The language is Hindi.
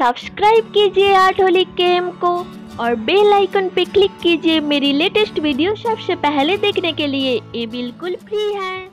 सब्सक्राइब कीजिए आठ होली गेम को और बेल आइकन पे क्लिक कीजिए मेरी लेटेस्ट वीडियो सबसे पहले देखने के लिए। ये बिल्कुल फ्री है।